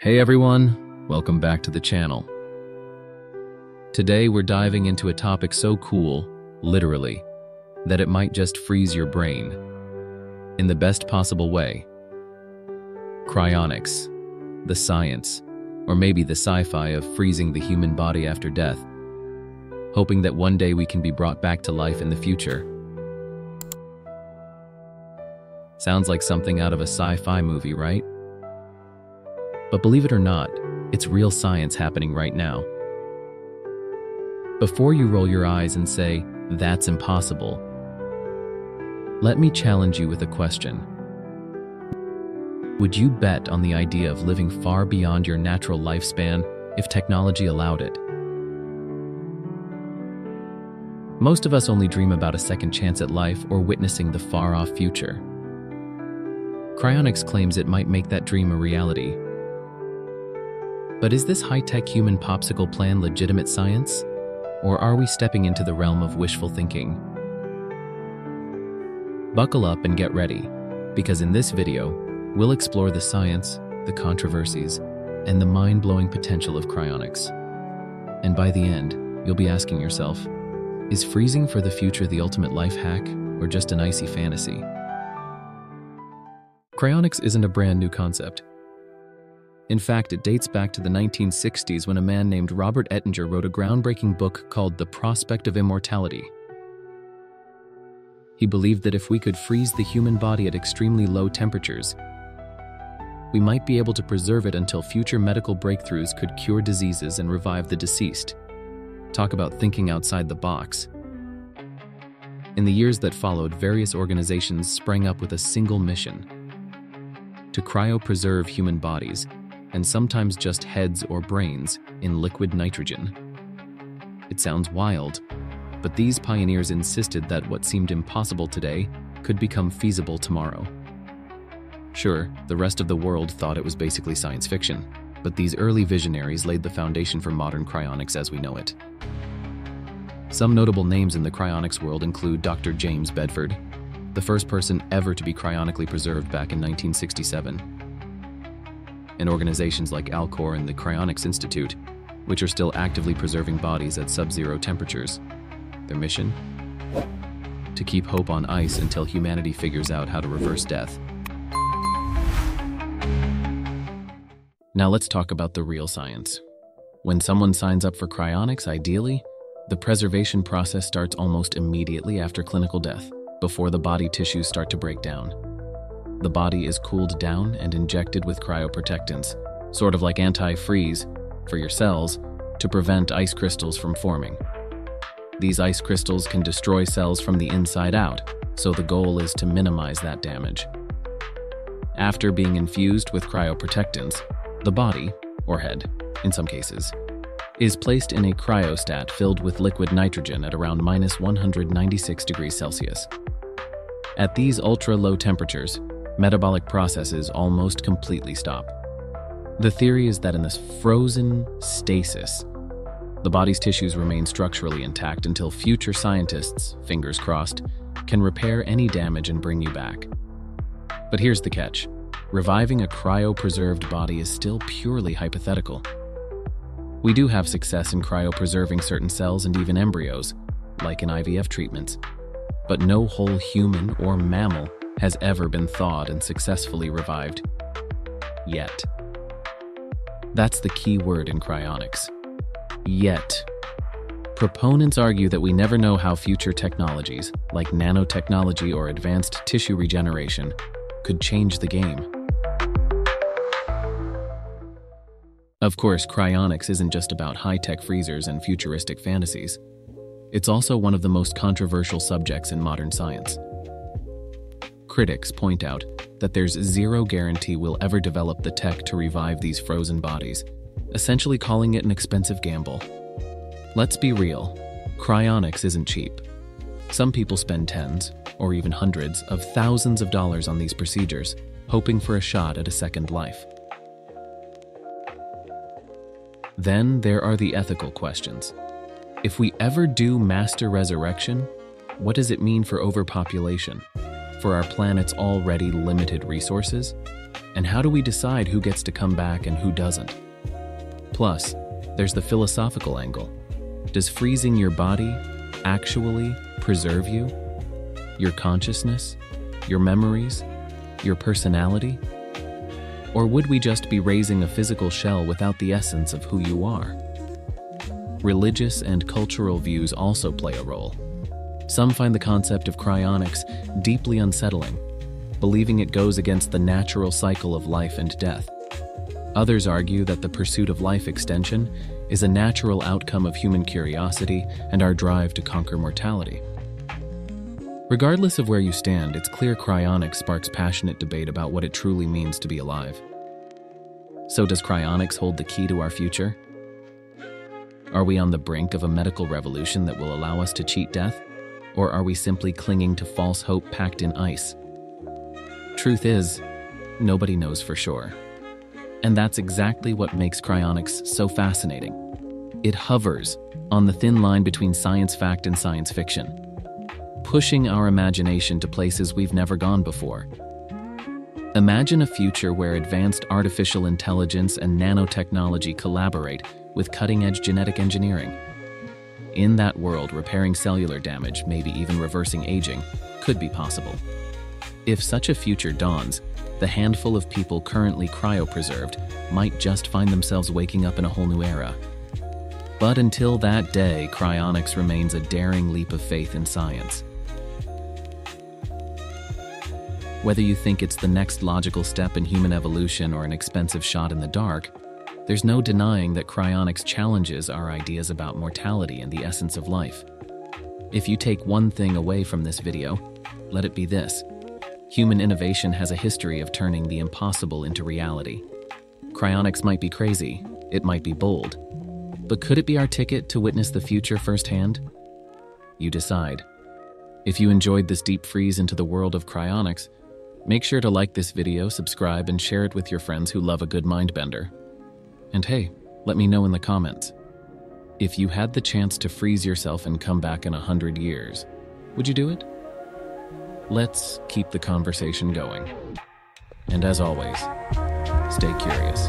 Hey everyone, welcome back to the channel. Today we're diving into a topic so cool, literally, that it might just freeze your brain. In the best possible way. Cryonics, the science, or maybe the sci-fi of freezing the human body after death, hoping that one day we can be brought back to life in the future. Sounds like something out of a sci-fi movie, right? But believe it or not, it's real science happening right now. Before you roll your eyes and say, that's impossible, let me challenge you with a question. Would you bet on the idea of living far beyond your natural lifespan if technology allowed it? Most of us only dream about a second chance at life or witnessing the far-off future. Cryonics claims it might make that dream a reality. But is this high-tech human popsicle plan legitimate science? Or are we stepping into the realm of wishful thinking? Buckle up and get ready, because in this video, we'll explore the science, the controversies, and the mind-blowing potential of cryonics. And by the end, you'll be asking yourself, is freezing for the future the ultimate life hack or just an icy fantasy? Cryonics isn't a brand new concept. In fact, it dates back to the 1960s when a man named Robert Ettinger wrote a groundbreaking book called The Prospect of Immortality. He believed that if we could freeze the human body at extremely low temperatures, we might be able to preserve it until future medical breakthroughs could cure diseases and revive the deceased. Talk about thinking outside the box. In the years that followed, various organizations sprang up with a single mission to cryopreserve human bodies, and sometimes just heads or brains, in liquid nitrogen. It sounds wild, but these pioneers insisted that what seemed impossible today could become feasible tomorrow. Sure, the rest of the world thought it was basically science fiction, but these early visionaries laid the foundation for modern cryonics as we know it. Some notable names in the cryonics world include Dr. James Bedford, the first person ever to be cryonically preserved back in 1967, and organizations like Alcor and the Cryonics Institute, which are still actively preserving bodies at sub-zero temperatures. Their mission? To keep hope on ice until humanity figures out how to reverse death. Now let's talk about the real science. When someone signs up for cryonics, ideally, the preservation process starts almost immediately after clinical death, before the body tissues start to break down. The body is cooled down and injected with cryoprotectants, sort of like anti-freeze, for your cells, to prevent ice crystals from forming. These ice crystals can destroy cells from the inside out, so the goal is to minimize that damage. After being infused with cryoprotectants, the body, or head, in some cases, is placed in a cryostat filled with liquid nitrogen at around minus 196 degrees Celsius. At these ultra-low temperatures, metabolic processes almost completely stop. The theory is that in this frozen stasis, the body's tissues remain structurally intact until future scientists, fingers crossed, can repair any damage and bring you back. But here's the catch. Reviving a cryopreserved body is still purely hypothetical. We do have success in cryopreserving certain cells and even embryos, like in IVF treatments, but no whole human or mammal has ever been thawed and successfully revived. Yet. That's the key word in cryonics. Yet. Proponents argue that we never know how future technologies, like nanotechnology or advanced tissue regeneration, could change the game. Of course, cryonics isn't just about high-tech freezers and futuristic fantasies. It's also one of the most controversial subjects in modern science. Critics point out that there's zero guarantee we'll ever develop the tech to revive these frozen bodies, essentially calling it an expensive gamble. Let's be real, cryonics isn't cheap. Some people spend tens, or even hundreds, of thousands of dollars on these procedures, hoping for a shot at a second life. Then there are the ethical questions. If we ever do master resurrection, what does it mean for overpopulation? For our planet's already limited resources? And how do we decide who gets to come back and who doesn't? Plus, there's the philosophical angle. Does freezing your body actually preserve you? Your consciousness? Your memories? Your personality? Or would we just be raising a physical shell without the essence of who you are? Religious and cultural views also play a role. Some find the concept of cryonics deeply unsettling, believing it goes against the natural cycle of life and death. Others argue that the pursuit of life extension is a natural outcome of human curiosity and our drive to conquer mortality. Regardless of where you stand, it's clear cryonics sparks passionate debate about what it truly means to be alive. So does cryonics hold the key to our future? Are we on the brink of a medical revolution that will allow us to cheat death? Or are we simply clinging to false hope packed in ice? Truth is, nobody knows for sure. And that's exactly what makes cryonics so fascinating. It hovers on the thin line between science fact and science fiction, pushing our imagination to places we've never gone before. Imagine a future where advanced artificial intelligence and nanotechnology collaborate with cutting-edge genetic engineering. In that world, repairing cellular damage, maybe even reversing aging, could be possible. If such a future dawns, the handful of people currently cryopreserved might just find themselves waking up in a whole new era. But until that day, cryonics remains a daring leap of faith in science. Whether you think it's the next logical step in human evolution or an expensive shot in the dark, there's no denying that cryonics challenges our ideas about mortality and the essence of life. If you take one thing away from this video, let it be this. Human innovation has a history of turning the impossible into reality. Cryonics might be crazy, it might be bold, but could it be our ticket to witness the future firsthand? You decide. If you enjoyed this deep freeze into the world of cryonics, make sure to like this video, subscribe, and share it with your friends who love a good mind bender. And hey, let me know in the comments. If you had the chance to freeze yourself and come back in a hundred years, would you do it? Let's keep the conversation going. And as always, stay curious.